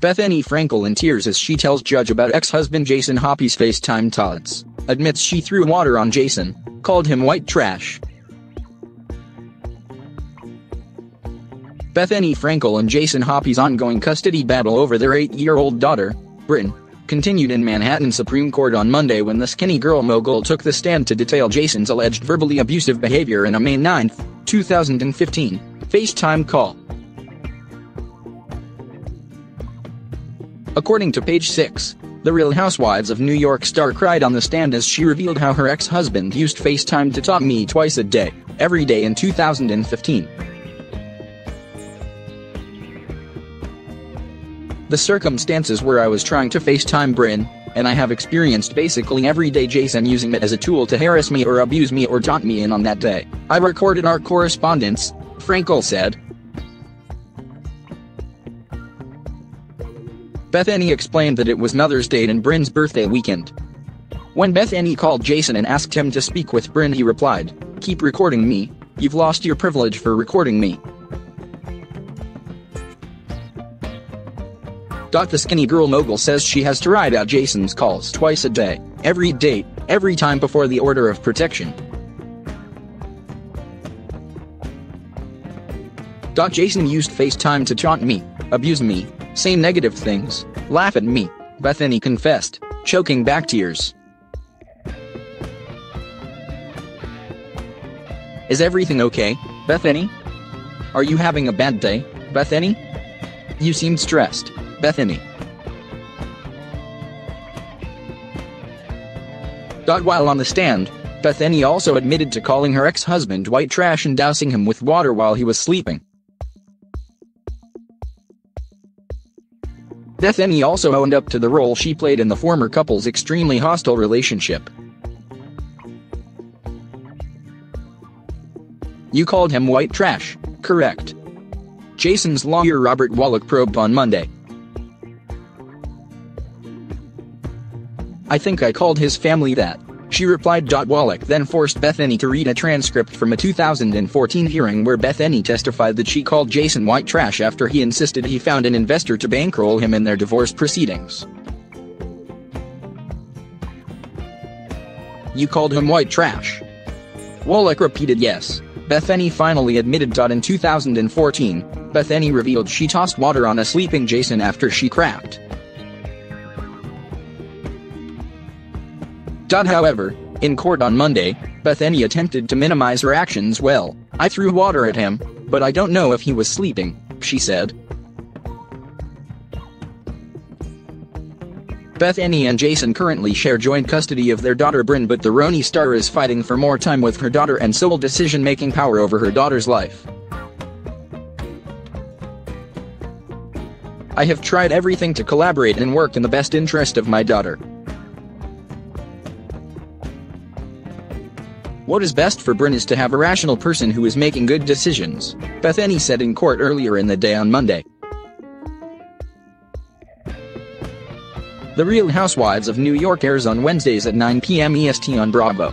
Bethenny Frankel in tears as she tells judge about ex-husband Jason Hoppy's FaceTime tots. Admits she threw water on Jason, called him white trash. Bethenny Frankel and Jason Hoppy's ongoing custody battle over their eight-year-old daughter, Britton, continued in Manhattan Supreme Court on Monday when the Skinnygirl mogul took the stand to detail Jason's alleged verbally abusive behavior in a May 9, 2015, FaceTime call. According to page 6, the Real Housewives of New York star cried on the stand as she revealed how her ex-husband used FaceTime to talk me twice a day, every day in 2015. The circumstances where I was trying to FaceTime Bryn, and I have experienced basically every day Jason using it as a tool to harass me or abuse me or taunt me in on that day. I recorded our correspondence, Frankel said. Bethenny explained that it was Mother's Day and Bryn's birthday weekend. When Bethenny called Jason and asked him to speak with Bryn he replied, Keep recording me, you've lost your privilege for recording me. The Skinnygirl mogul says she has to ride out Jason's calls twice a day, every date, every time before the order of protection. Jason used FaceTime to taunt me, abuse me, say negative things, laugh at me, Bethenny confessed, choking back tears. Is everything okay, Bethenny? Are you having a bad day, Bethenny? You seem stressed. Bethenny. While on the stand, Bethenny also admitted to calling her ex-husband white trash and dousing him with water while he was sleeping. Bethenny also owned up to the role she played in the former couple's extremely hostile relationship. You called him white trash, correct? Jason's lawyer Robert Wallach probed on Monday. I think I called his family that. She replied. Wallach then forced Bethenny to read a transcript from a 2014 hearing where Bethenny testified that she called Jason white trash after he insisted he found an investor to bankroll him in their divorce proceedings. You called him white trash. Wallach repeated yes. Bethenny finally admitted. In 2014, Bethenny revealed she tossed water on a sleeping Jason after she crapped. However, in court on Monday, Bethenny attempted to minimize her actions well, I threw water at him, but I don't know if he was sleeping, she said. Bethenny and Jason currently share joint custody of their daughter Bryn but the RHONY star is fighting for more time with her daughter and sole decision-making power over her daughter's life. I have tried everything to collaborate and work in the best interest of my daughter. What is best for Bryn is to have a rational person who is making good decisions, Bethenny said in court earlier in the day on Monday. The Real Housewives of New York airs on Wednesdays at 9 p.m. EST on Bravo.